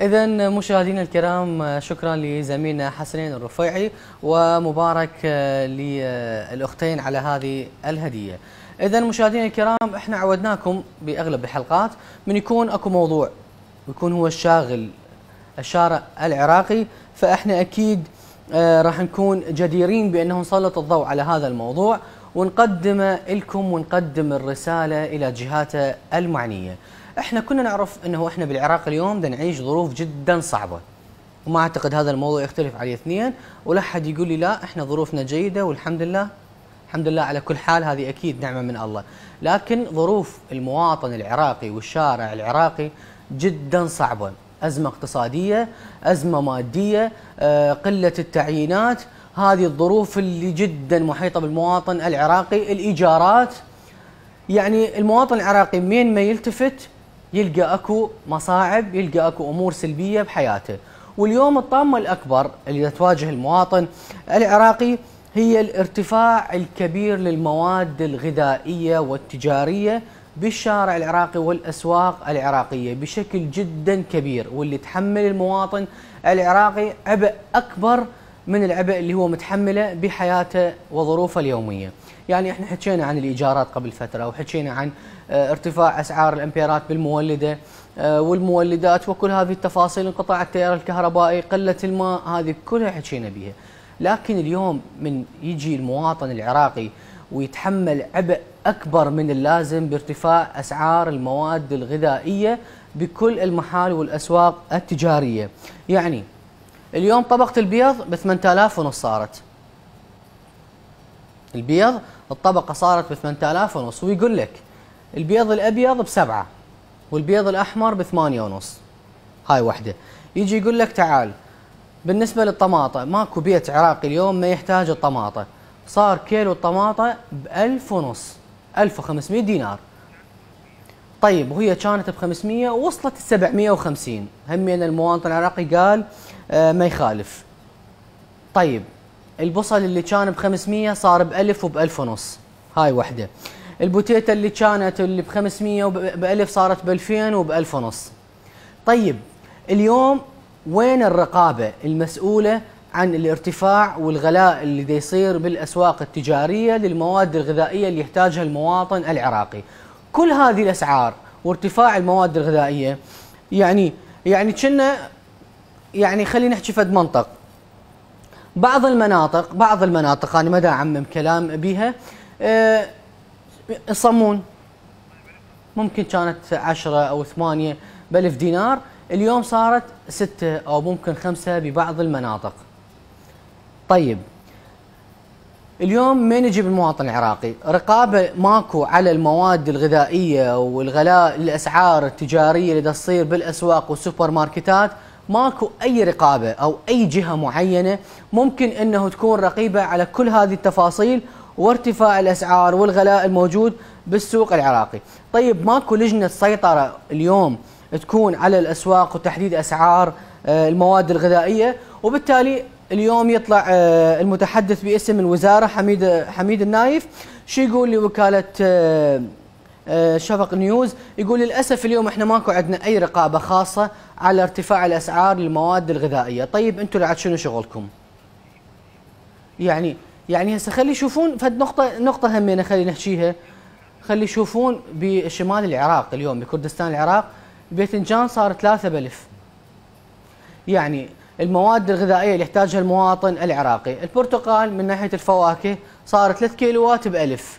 إذا مشاهدينا الكرام شكرا لزميلنا حسنين الرفيعي ومبارك للأختين على هذه الهدية. إذا مشاهدينا الكرام إحنا عودناكم بأغلب الحلقات من يكون أكو موضوع ويكون هو الشاغل الشارع العراقي فإحنا أكيد آه راح نكون جديرين بأنه نسلط الضوء على هذا الموضوع ونقدم لكم ونقدم الرسالة إلى جهات المعنية. إحنا كنا نعرف انه إحنا بالعراق اليوم بدنا نعيش ظروف جدا صعبة. وما اعتقد هذا الموضوع يختلف عليه اثنين. ولا حد يقول لي لا إحنا ظروفنا جيدة والحمد لله. الحمد لله على كل حال هذه أكيد نعمة من الله، لكن ظروف المواطن العراقي والشارع العراقي جدا صعبة، أزمة اقتصادية، أزمة مادية، آه، قلة التعيينات، هذه الظروف اللي جدا محيطة بالمواطن العراقي، الإيجارات. يعني المواطن العراقي مين ما يلتفت يلقى أكو مصاعب يلقى أكو أمور سلبية بحياته واليوم الطامة الأكبر اللي تواجه المواطن العراقي هي الارتفاع الكبير للمواد الغذائية والتجارية بالشارع العراقي والأسواق العراقية بشكل جدا كبير واللي تحمل المواطن العراقي عبء أكبر من العبء اللي هو متحمله بحياته وظروفه اليومية. يعني إحنا حكينا عن الإيجارات قبل فترة وحكينا عن آه، ارتفاع أسعار الإمبيرات بالمولدة آه، والمولدات وكل هذه التفاصيل انقطاع التيار الكهربائي قلة الماء هذه كلها حكينا بها لكن اليوم من يجي المواطن العراقي ويتحمل عبء أكبر من اللازم بارتفاع أسعار المواد الغذائية بكل المحال والأسواق التجارية. يعني اليوم طبقة البيض ب 8000 ونص صارت. البيض الطبقة صارت ب 8000 ونص ويقول لك البيض الأبيض بسبعة والبيض الأحمر بثمانية ونص. هاي وحدة. يجي يقول لك تعال بالنسبة للطماطة ماكو بيت عراقي اليوم ما يحتاج الطماطة. صار كيلو الطماطة ب 1000 ونص 1500 دينار. طيب وهي كانت ب 500 ووصلت 750 همين المواطن العراقي قال آه ما يخالف. طيب البصل اللي كان ب 500 صار ب 1000 وب 1000 ونص. هاي وحدة. البوتيتا اللي كانت اللي ب 500 وب 1000 صارت ب 2000 وب 1000 ونص. طيب اليوم وين الرقابة المسؤولة عن الارتفاع والغلاء اللي دي يصير بالأسواق التجارية للمواد الغذائية اللي يحتاجها المواطن العراقي؟ كل هذه الأسعار وارتفاع المواد الغذائية يعني يعني كنا يعني خلينا نحكي فد منطق بعض المناطق بعض المناطق أنا ما أعمم كلام بها أه يصمون. ممكن كانت عشرة أو ثمانية بألف دينار اليوم صارت ستة أو ممكن خمسة ببعض المناطق. طيب اليوم من يجيب المواطن العراقي؟ رقابة ماكو على المواد الغذائية والغلاء الأسعار التجارية اللي تصير بالأسواق والسوبر ماركتات. ماكو أي رقابة أو أي جهة معينة ممكن أنه تكون رقيبة على كل هذه التفاصيل وارتفاع الأسعار والغلاء الموجود بالسوق العراقي. طيب ماكو لجنة سيطرة اليوم تكون على الأسواق وتحديد أسعار آه، المواد الغذائية وبالتالي اليوم يطلع آه، المتحدث باسم الوزارة حميد حميد النايف شو يقول لوكالة آه، شفق نيوز يقول للأسف اليوم إحنا ماكو عندنا أي رقابة خاصة على ارتفاع الأسعار للمواد الغذائية، طيب أنتم بعد شنو شغلكم؟ يعني يعني هسه خلي يشوفون فد نقطة نقطة همينة خلي نحكيها خلي يشوفون بشمال العراق اليوم بكردستان العراق باذنجان صار 3 بألف يعني المواد الغذائية اللي يحتاجها المواطن العراقي. البرتقال من ناحية الفواكه صار 3 كيلوات بألف.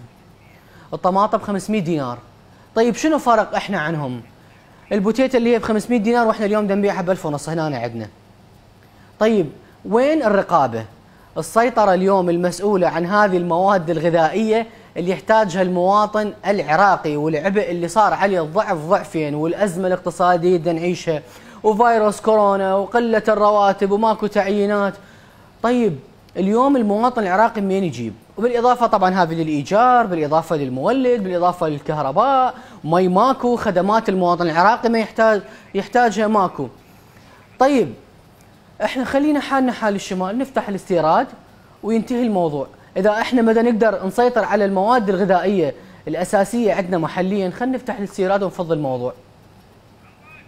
الطماطم ب 500 دينار. طيب شنو فرق إحنا عنهم؟ البوتيتا اللي هي ب 500 دينار وإحنا اليوم نبيعها ب 1000 ونص هنا عندنا طيب وين الرقابة؟ السيطرة اليوم المسؤولة عن هذه المواد الغذائية اللي يحتاجها المواطن العراقي والعبء اللي صار عليه الضعف ضعفين والأزمة الاقتصادية اللي نعيشها وفيروس كورونا وقلة الرواتب وماكو تعيينات. طيب اليوم المواطن العراقي منين يجيب؟ وبالإضافة طبعا هذه للإيجار، بالإضافة للمولد، بالإضافة للكهرباء، مي ماكو، خدمات المواطن العراقي ما يحتاج يحتاجها ماكو. طيب إحنا خلينا حالنا حال الشمال نفتح الاستيراد وينتهي الموضوع. إذا إحنا مدى نقدر نسيطر على المواد الغذائية الأساسية عندنا محليا خلينا نفتح الاستيراد ونفضل الموضوع.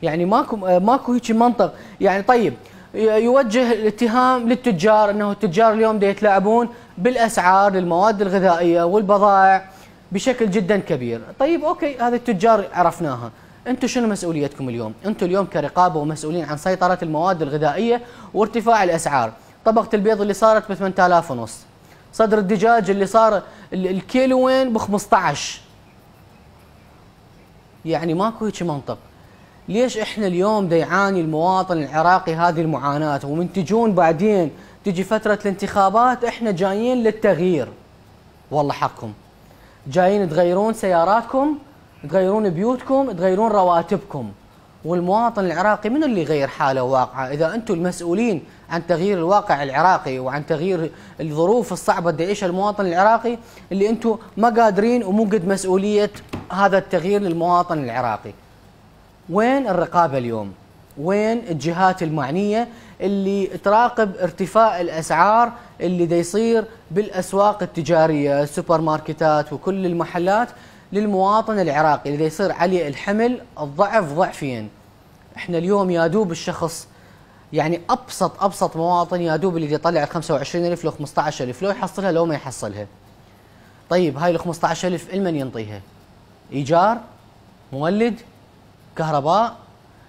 يعني ماكو ماكو هيك منطق. يعني طيب يوجه الاتهام للتجار انه التجار اليوم يتلاعبون بالاسعار للمواد الغذائية والبضائع بشكل جدا كبير. طيب أوكي هذه التجار عرفناها. أنتم شنو مسؤوليتكم اليوم؟ أنتم اليوم كرقابة ومسؤولين عن سيطرة المواد الغذائية وارتفاع الأسعار. طبقة البيض اللي صارت ب 8000 ونص. صدر الدجاج اللي صار الكيلوين ب 15 يعني ماكو هيك منطق. ليش إحنا اليوم دا يعاني المواطن العراقي هذه المعاناة؟ ومن تجون بعدين تجي فترة الانتخابات إحنا جايين للتغيير. والله حقكم. جايين تغيرون سياراتكم تغيرون بيوتكم تغيرون رواتبكم. والمواطن العراقي من اللي يغير حاله وواقعه؟ إذا أنتم المسؤولين عن تغيير الواقع العراقي وعن تغيير الظروف الصعبة اللي يعيشها المواطن العراقي اللي أنتم ما قادرين ومو قد مسؤولية هذا التغيير للمواطن العراقي. وين الرقابة اليوم؟ وين الجهات المعنية اللي تراقب ارتفاع الأسعار اللي دا يصير بالأسواق التجارية السوبر ماركتات وكل المحلات للمواطن العراقي اللي يصير عليه الحمل الضعف ضعفين إحنا اليوم يا دوب الشخص يعني أبسط أبسط مواطن يا دوب اللي يطلع 25000 لو 15000 لو يحصلها لو ما يحصلها. طيب هاي ال 15000 لمن ينطيها؟ إيجار؟ مولد؟ كهرباء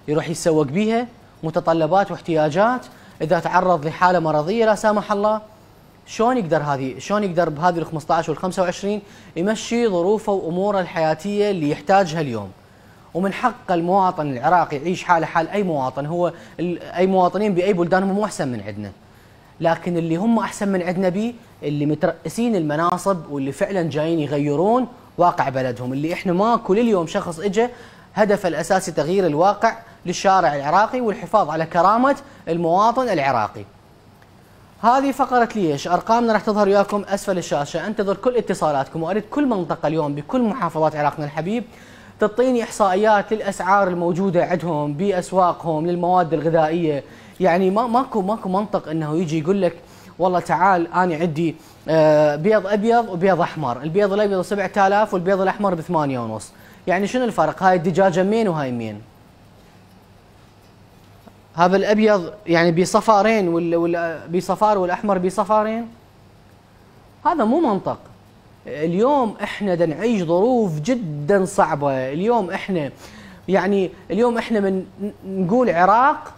يروح يتسوق بيها متطلبات واحتياجات. إذا تعرض لحالة مرضية لا سامح الله شلون يقدر هذه؟ شلون يقدر بهذه ال 15 وال 25 يمشي ظروفه وأموره الحياتية اللي يحتاجها اليوم؟ ومن حق المواطن العراقي يعيش حاله حال أي مواطن. هو أي مواطنين بأي بلدان هم مو أحسن من عندنا. لكن اللي هم أحسن من عندنا بيه اللي مترأسين المناصب واللي فعلا جايين يغيرون واقع بلدهم. اللي إحنا ماكو لليوم شخص اجى هدفه الاساسي تغيير الواقع للشارع العراقي والحفاظ على كرامة المواطن العراقي. هذه فقرة ليش؟ أرقامنا راح تظهر وياكم أسفل الشاشة. أنتظر كل اتصالاتكم واريد كل منطقة اليوم بكل محافظات عراقنا الحبيب. تعطيني إحصائيات للأسعار الموجودة عندهم بأسواقهم للمواد الغذائية. يعني ما ماكو ماكو منطق إنه يجي يقول لك والله تعال أنا عندي آه، بيض أبيض وبيض أحمر، البيض الأبيض 7000 والبيض الأحمر ب 8 ونص، يعني شنو الفرق؟ هاي الدجاجه مين وهاي مين؟ هذا الأبيض يعني بصفارين ولا بصفار والأحمر بصفارين؟ هذا مو منطق. اليوم إحنا نعيش ظروف جدا صعبة، اليوم إحنا يعني اليوم إحنا من نقول عراق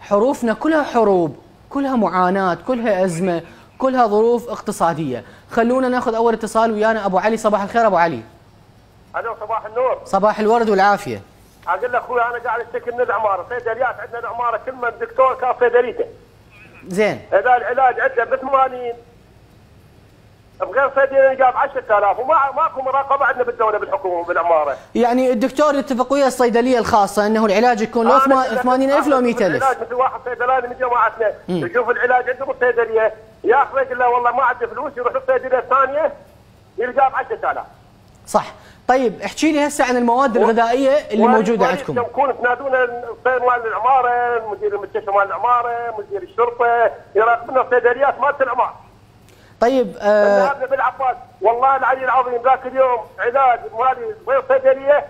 حروفنا كلها حروب، كلها معاناة، كلها أزمة، كلها ظروف اقتصادية، خلونا ناخذ أول اتصال ويانا أبو علي صباح الخير أبو علي. ألو صباح النور. صباح الورد والعافية. أقول لك أخوي أنا قاعد أشتكي من العمارة. صيدليات عندنا العمارة كل ما الدكتور كان صيدليته. زين. إذا العلاج عنده ب 80 بغير صيدليه جاب 10000 وما ماكو مراقبة عندنا بالدولة بالحكومة بالعمارة. يعني الدكتور يتفق ويا الصيدلية الخاصة إنه العلاج يكون لو 80000 لو 100000 العلاج مثل واحد صيدلاني من جماعتنا يشوف العلاج عنده بالصيدليه ياخذ يقول له والله ما عندي فلوس يروح للصيدلية الثانية يلقاه ب 10000 صح. طيب احكي لي هسه عن المواد الغذائية اللي موجودة عندكم. تكون تنادونا الطير مال العمارة مدير المستشفى مال العمارة مدير الشرطة يراقبنا الصيدليات مالت العمارة. طيب آه ذهبنا بالعباس. والله العلي العظيم ذاك اليوم علاج مالي غير صيدلية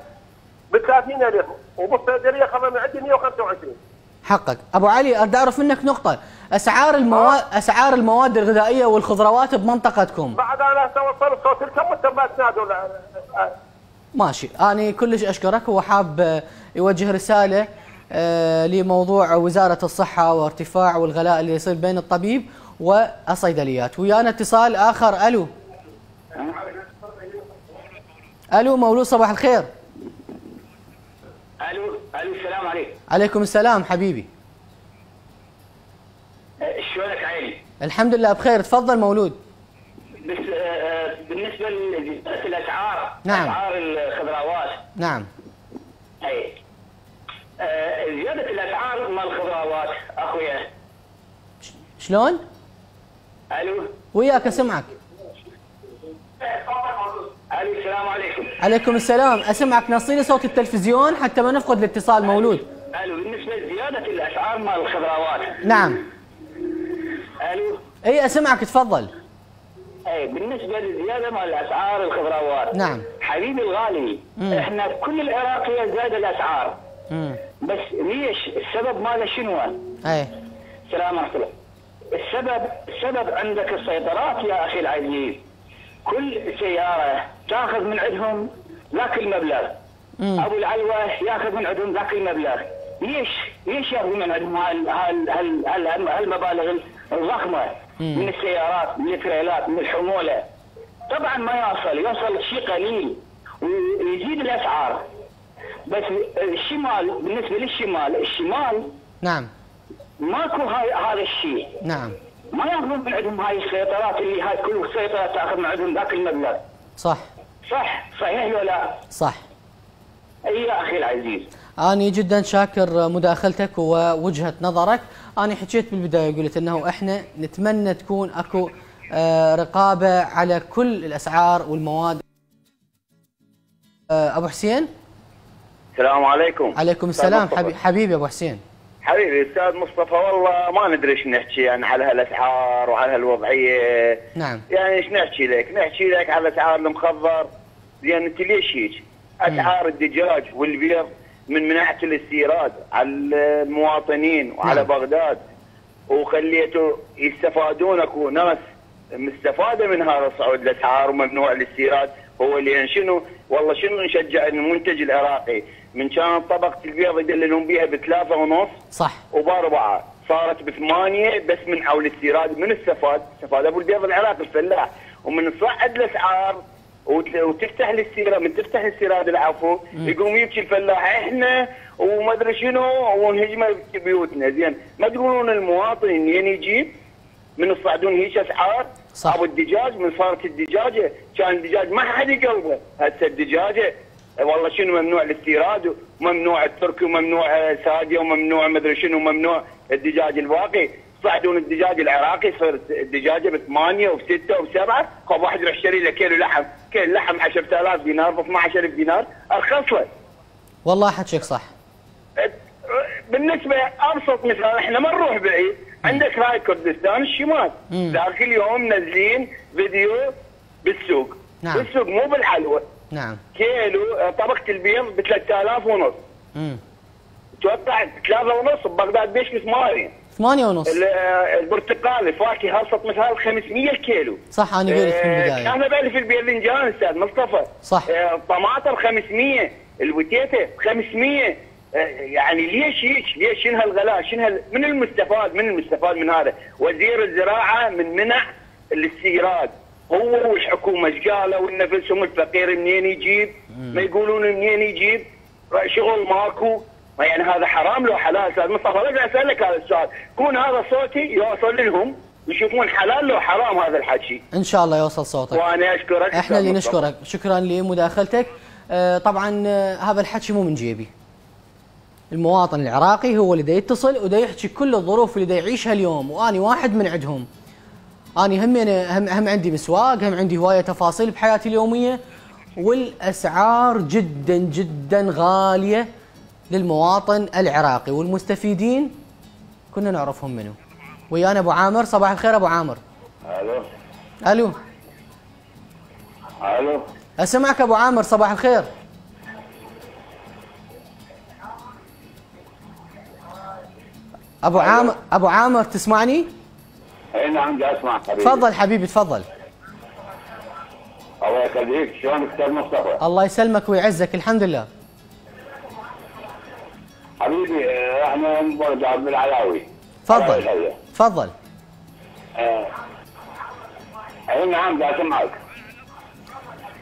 ب 30000 وبالصيدليه خذنا عندي 125 حقك. أبو علي اريد أعرف منك نقطة. أسعار المواد أسعار المواد الغذائية والخضروات بمنطقتكم؟ بعد أنا توصلت صوت الكم وانت ما تنادوا ماشي. أنا كلش أشكرك. وحاب يوجه رسالة آه، لموضوع وزارة الصحة وارتفاع والغلاء اللي يصير بين الطبيب والصيدليات. ويانا اتصال آخر. ألو. ألو مولود صباح الخير. ألو ألو السلام عليكم. عليكم السلام حبيبي. شلونك عيني الحمد لله بخير. تفضل مولود. بس آه، للاسعار نعم. أسعار الخضروات. نعم. اي آه، زيادة الأسعار مال الخضروات أخويا؟ شلون؟ ألو؟ وياك أسمعك. ألو السلام عليكم. عليكم السلام. أسمعك نصيني صوت التلفزيون حتى ما نفقد الاتصال مولود. ألو بالنسبة لزيادة الأسعار مال الخضروات؟ نعم. ألو؟ إي أسمعك تفضل. بالنسبة لزياده مال اسعار الخضروات نعم. حبيبي الغالي مم. إحنا كل العراقية زاد الأسعار امم بس ليش السبب ماله شنو؟ اي السلام ورحمه الله. السبب السبب عندك السيطرات يا أخي العزيز. كل سيارة تاخذ من عندهم ذاك المبلغ. مم. أبو العلوة ياخذ من عندهم ذاك المبلغ. ليش؟ ليش ياخذ من عندهم هال هال هال هال هالمبالغ الضخمة مم. من السيارات من التريلات من الحمولة؟ طبعا ما يوصل يوصل شيء قليل ويزيد الأسعار. بس الشمال بالنسبة للشمال الشمال نعم. ماكو هاي هذا الشيء. نعم. ما يأخذون من عندهم هاي السيطرات اللي هاي كل السيطرات تأخذ من عندهم ذاك المبلغ. صح. صح صحيح ولا لا؟ صح. اي يا أخي العزيز. أنا جدا شاكر مداخلتك ووجهة نظرك. أنا حكيت بالبداية قلت أنه إحنا نتمنى تكون أكو آه، رقابة على كل الأسعار والمواد. آه، أبو حسين؟ السلام عليكم. عليكم السلام. حبي- حبيبي أبو حسين. حبيبي أستاذ مصطفى والله ما ندري إيش نحكي يعني على هالأسعار وعلى هالوضعية. نعم. يعني إيش نحكي لك؟ نحكي لك على اسعار المخضر. زين أنت ليش هيك؟ أسعار الدجاج والبيض من مناحة الاستيراد على المواطنين وعلى نعم. بغداد وخليته يستفادون اكو ناس مستفادة من هذا صعود الاسعار وممنوع الاستيراد هو اللي شنو؟ والله شنو نشجع المنتج العراقي؟ من كانت طبقة البيض يدللون بيها بثلاثة ونص صح. وبأربعة. صارت بثمانية بس من حول الاستيراد من استفاد؟ استفاد أبو البيض العراقي الفلاح. ومن تصعد الاسعار وتفتح الاستيراد من تفتح الاستيراد العفو يقوم يبكي الفلاح إحنا وما أدري شنو ونهجمه بيوتنا زين ما تقولون المواطن منين يجيب؟ من تصعدون هيك أسعار صح. أبو الدجاج من صارت الدجاجه كان الدجاج ما حد يقلبه هسه الدجاجه والله شنو ممنوع الاستيراد وممنوع التركي وممنوع سادية وممنوع مدري شنو وممنوع الدجاج الباقي صعدون الدجاج العراقي صارت الدجاجة بثمانية وبستة وبسبعة. خب واحد يروح يشتري له كيلو لحم. كيلو لحم 10000 دينار ب 12000 دينار. أرخص له. والله حكيك صح. بالنسبة أبسط مثال إحنا ما نروح بعيد. عندك هاي كردستان الشمال. ذاك اليوم منزلين فيديو بالسوق. نعم. بالسوق مو بالحلوى نعم. كيلو آه، طبقه البيض ب 3000 ونص. امم توقع 3 ونص ببغداد بيش بثمانية. ثمانية ونص ال- آه، البرتقال الفاكهه ابسط مثال 500 كيلو صح أنا قلت في البداية كان بالي في الباذنجان أستاذ مصطفى صح. آه، الطماطم 500 البوتيتة 500 آه، يعني ليش هيك؟ ليش شنو هالغلاء؟ شنو هال... من المستفاد من المستفاد من هذا؟ وزير الزراعة من منع الاستيراد هو والحكومة إيش قالوا ونفسهم الفقير منين يجيب؟ ما يقولون منين يجيب؟ شغل ماكو ما يعني هذا حرام لو حلال؟ أستاذ مصطفى لازم أسألك هذا السؤال، كون هذا صوتي يوصل لهم ويشوفون حلال لو حرام هذا الحكي. إن شاء الله يوصل صوتك. وأنا أشكرك. إحنا اللي. نشكرك. شكرا لمداخلتك. آه، طبعا آه، هذا الحكي مو من جيبي. المواطن العراقي هو اللي دا يتصل ودا يحكي كل الظروف اللي دا يعيشها اليوم واني واحد من عندهم. اني هم هم, هم عندي مسواق هم عندي هواية تفاصيل بحياتي اليومية والأسعار جدا جدا غالية. للمواطن العراقي والمستفيدين. كنا نعرفهم منه ويانا أبو عامر. صباح الخير أبو عامر. ألو. ألو. ألو. أسمعك أبو عامر. صباح الخير. أبو عامر أبو عامر تسمعني؟ أي نعم جاي أسمع حبيبي. تفضل حبيبي تفضل. الله يخليك. شلونك أستاذ مصطفى؟ الله يسلمك ويعزك. الحمد لله. حبيبي آه، إحنا نرجع من العلاوي. تفضل. علاوي. تفضل. آه. أي نعم جاي اسمعك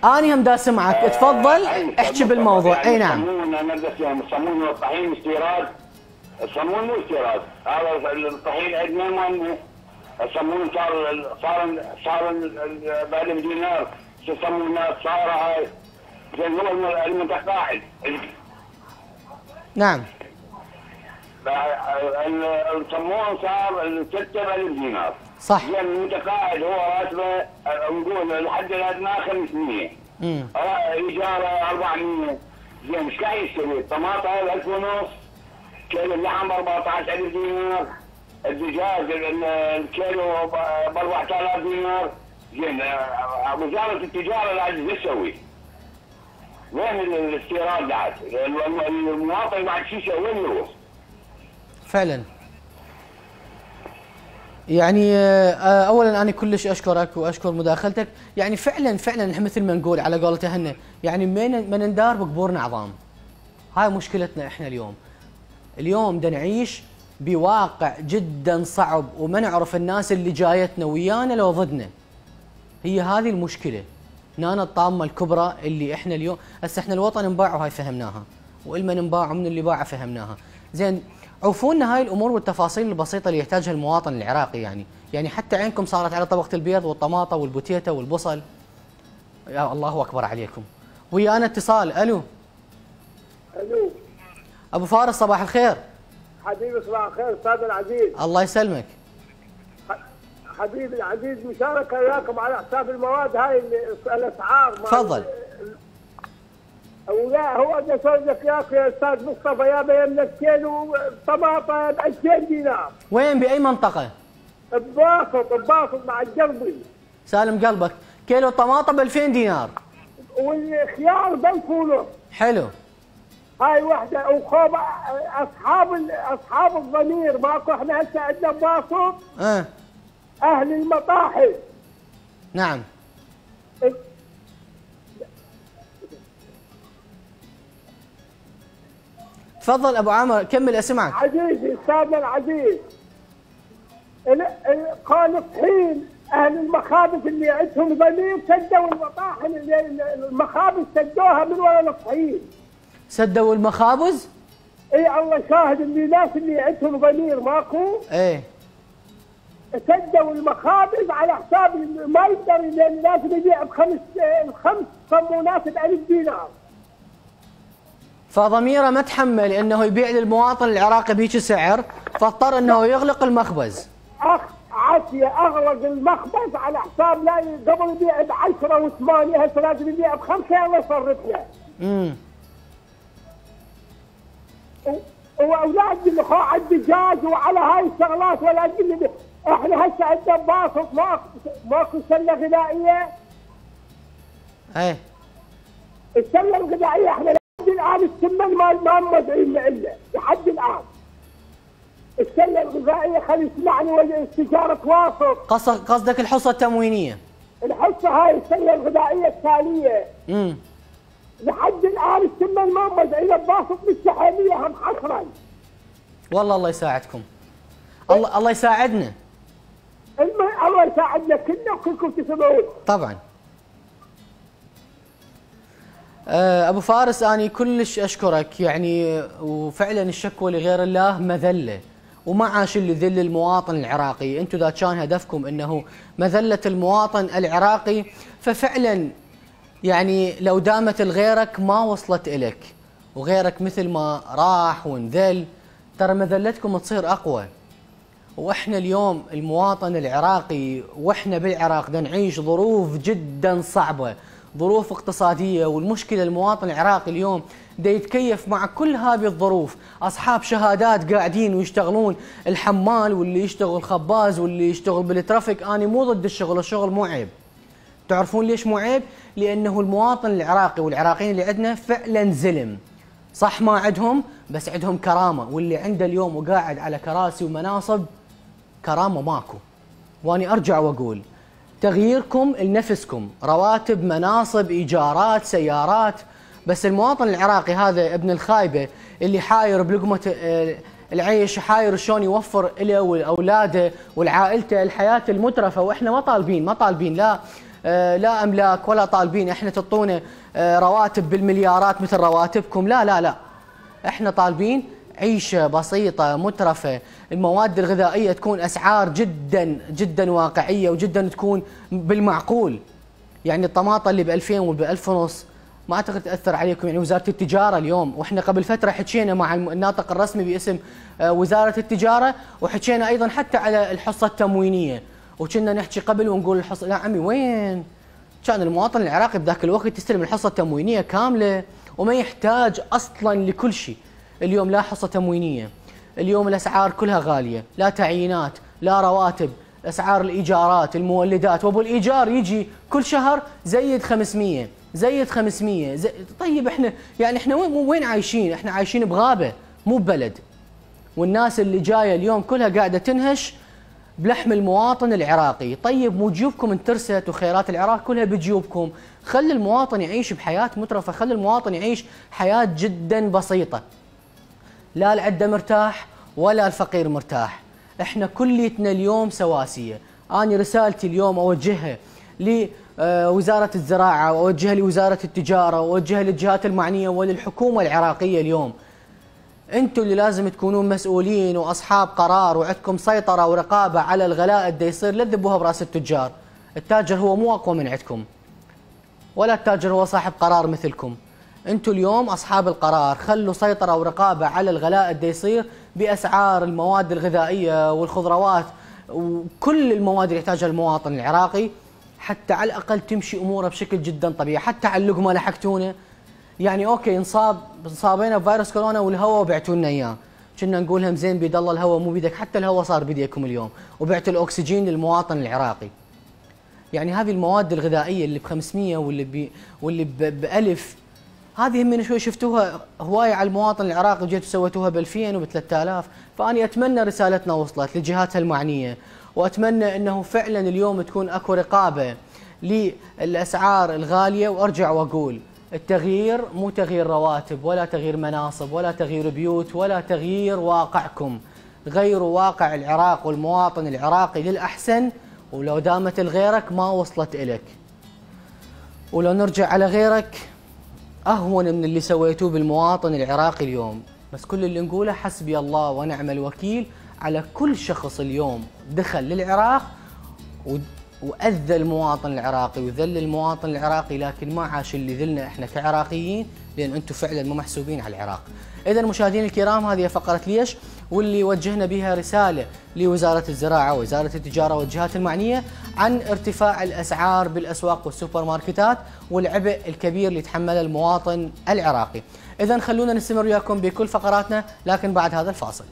اني هم دا اسمعك تفضل. احكي بالموضوع. أي نعم. الصمون ندرس يعني استيراد. مو استيراد. هذا الطحين عندنا ما الصمون صار صار صار بعلم دينار شو الصمونات صار هاي. المتقاعد. نعم. الصمون صار 6000 دينار صح زين المتقاعد هو راتبه أه، نقول الحد الادنى 500 امم إيجاره 400 زين إيش قاعد يسوي؟ الطماطم 1000 ونص كيلو اللحم ب 14000 دينار الدجاج ال- ال- الكيلو ب 4000 دينار زين آه، وزاره التجارة لازم إيش تسوي؟ وين الاستيراد بعد؟ المواطن بعد شو يسوي وين يروح؟ فعلا. يعني آه، اولا أنا كلش أشكرك وأشكر مداخلتك. يعني فعلا فعلا إحنا مثل ما نقول على قولته هنا يعني من من ندار بقبورنا عظام هاي مشكلتنا إحنا اليوم. اليوم بدنا نعيش بواقع جدا صعب وما نعرف الناس اللي جايتنا ويانا لو ضدنا. هي هذه المشكلة. نانا الطامة الكبرى اللي إحنا اليوم هسه إحنا الوطن انباع وهاي فهمناها وإلما انباع من اللي باع فهمناها. زين عوفونا هاي الأمور والتفاصيل البسيطة اللي يحتاجها المواطن العراقي يعني. يعني حتى عينكم صارت على طبقة البيض والطماطة والبوتيتا والبصل. يا الله أكبر عليكم. ويانا اتصال. ألو. ألو. أبو فارس صباح الخير. حبيبي صباح الخير. أستاذ العزيز. الله يسلمك. حبيبي العزيز مشاركة وياكم على حساب المواد هاي ال- الأسعار. تفضل. ولا هو ياك يا أستاذ مصطفى يا بين كيلو طماطم ب 2000 دينار. وين؟ بأي منطقة؟ بباسط بباسط مع الجربي سالم قلبك. كيلو طماطم ب 2000 دينار. والخيار ب 1000 ونص حلو. هاي وحدة وخوب أصحاب أصحاب الضمير. ماكو إحنا هسه عندنا باسط آه. أهل المطاحن نعم. تفضل أبو عامر كمل اسمعك عزيزي استاذنا العزيز. ال- ال- قال الطحين أهل المخابز اللي عندهم ضمير سدوا المطاحن اللي المخابز سدوها من وراء الطحين سدوا المخابز؟ إي الله شاهد اللي ناس اللي عندهم ضمير ماكو. إيه سدوا المخابز على حساب ما يقدر لأن لازم يبيع بخمس خمس صمونات ب 1000 دينار. فضميره ما تحمل إنه يبيع للمواطن العراقي بهيك سعر فاضطر إنه يغلق المخبز. أخ عافية أغلق المخبز على حساب لا قبل يبيع ب 10 و8 هسه لازم يبيع بخمسة الله يصرف له امم وأولاد اللي على الدجاج وعلى هاي الشغلات ولا اللي إحنا هسه عندنا باسط ماكو ماكو سله غذائية. إيه. السله الغذائية إحنا الآن السمن ما ما موزعين لنا لحد الآن. السله الغذائيه خلي يسمعني ولا التجاره واصل. قصد قصدك الحصة التموينية. الحصة هاي السله الغذائية التالية. امم لحد الآن السمن ما موزعين باسط بالسحابيه هم حصرا. والله الله يساعدكم. الله الله يساعدنا. الله يساعدنا كلنا وكلكم تسمعون. طبعا. أبو فارس اني كلش أشكرك. يعني وفعلا الشكوى لغير الله مذلة. وما عاش اللي ذل المواطن العراقي. أنتم إذا كان هدفكم إنه مذلة المواطن العراقي ففعلا يعني لو دامت لغيرك ما وصلت الك وغيرك مثل ما راح وانذل ترى مذلتكم تصير أقوى. وإحنا اليوم المواطن العراقي وإحنا بالعراق نعيش ظروف جدا صعبة. ظروف اقتصادية والمشكلة المواطن العراقي اليوم دا يتكيف مع كل هذه الظروف. أصحاب شهادات قاعدين ويشتغلون. الحمال واللي يشتغل خباز واللي يشتغل بالترافيك أنا مو ضد الشغل الشغل مو عيب. تعرفون ليش مو عيب؟ لأنه المواطن العراقي والعراقيين اللي عندنا فعلا زلم. صح ما عندهم بس عندهم كرامة. واللي عنده اليوم وقاعد على كراسي ومناصب كرامة ماكو. واني أرجع وأقول تغييركم لنفسكم. رواتب مناصب إيجارات سيارات. بس المواطن العراقي هذا ابن الخايبة اللي حاير بلقمة آه، العيش حاير شلون يوفر له وأولاده والعائلته الحياة المترفة. وإحنا ما طالبين ما طالبين لا آه، لا أملاك ولا طالبين. إحنا تعطونا آه، رواتب بالمليارات مثل رواتبكم. لا لا لا. إحنا طالبين عيشة بسيطة مترفة. المواد الغذائية تكون أسعار جدا جدا واقعية وجدا تكون بالمعقول. يعني الطماطه اللي ب 2000 وب 1000 ونص ما أعتقد تأثر عليكم. يعني وزارة التجارة اليوم وإحنا قبل فترة حكينا مع الناطق الرسمي باسم آه، وزارة التجارة وحكينا أيضا حتى على الحصة التموينية. وكنا نحكي قبل ونقول الحصة لا عمي وين؟ كان المواطن العراقي بذاك الوقت يستلم الحصة التموينية كاملة وما يحتاج أصلا لكل شيء. اليوم لا حصة تموينية اليوم الأسعار كلها غالية لا تعيينات لا رواتب أسعار الإيجارات المولدات وأبو الإيجار يجي كل شهر زيد 500 زيد 500 زي طيب إحنا يعني إحنا وين وين عايشين؟ إحنا عايشين بغابة مو ببلد. والناس اللي جاية اليوم كلها قاعدة تنهش بلحم المواطن العراقي. طيب مو جيوبكم انترست وخيرات العراق كلها بجيوبكم. خلي المواطن يعيش بحياة مترفة خلي المواطن يعيش حياة جدا بسيطة. لا العدة مرتاح ولا الفقير مرتاح. إحنا كليتنا اليوم سواسية. أنا رسالتي اليوم أوجهها لوزارة الزراعة وأوجهها لوزارة التجارة وأوجهها للجهات المعنية وللحكومة العراقية اليوم. أنتم اللي لازم تكونون مسؤولين وأصحاب قرار وعندكم سيطرة ورقابة على الغلاء اللي يصير لا تذبوها برأس التجار. التاجر هو مو أقوى من عندكم. ولا التاجر هو صاحب قرار مثلكم. أنتم اليوم أصحاب القرار. خلوا سيطرة ورقابة على الغلاء اللي يصير بأسعار المواد الغذائية والخضروات وكل المواد اللي يحتاجها المواطن العراقي. حتى على الأقل تمشي أموره بشكل جدا طبيعي. حتى على اللقمة لحقتونا يعني أوكي انصاب انصابينا بفيروس كورونا والهواء وبعتوا لنا إياه. كنا نقول لهم زين بيد الله الهواء مو بيدك. حتى الهواء صار بيديكم اليوم. وبعتوا الأكسجين للمواطن العراقي. يعني هذه المواد الغذائية اللي ب 500 واللي ب واللي ب 1000 هذه من شوي شفتوها هواية على المواطن العراقي وجيتوا سويتوها ب 2000 وب 3000 فأني أتمنى رسالتنا وصلت للجهات المعنية وأتمنى إنه فعلا اليوم تكون أكو رقابة للأسعار الغالية وأرجع وأقول التغيير مو تغيير رواتب ولا تغيير مناصب ولا تغيير بيوت ولا تغيير واقعكم. غيروا واقع العراق والمواطن العراقي للأحسن ولو دامت لغيرك ما وصلت إلك ولو نرجع على غيرك أهون من اللي سويتوه بالمواطن العراقي اليوم بس كل اللي نقوله حسبي الله ونعم الوكيل على كل شخص اليوم دخل للعراق وأذى المواطن العراقي وذل المواطن العراقي لكن ما عاش اللي ذلنا إحنا كعراقيين لأن أنتم فعلا مو محسوبين على العراق. اذا مشاهدينا الكرام هذه فقرة ليش واللي وجهنا بها رسالة لوزارة الزراعة ووزارة التجارة والجهات المعنية عن ارتفاع الأسعار بالأسواق والسوبر ماركتات والعبء الكبير اللي يتحمله المواطن العراقي. اذا خلونا نستمر وياكم بكل فقراتنا لكن بعد هذا الفاصل.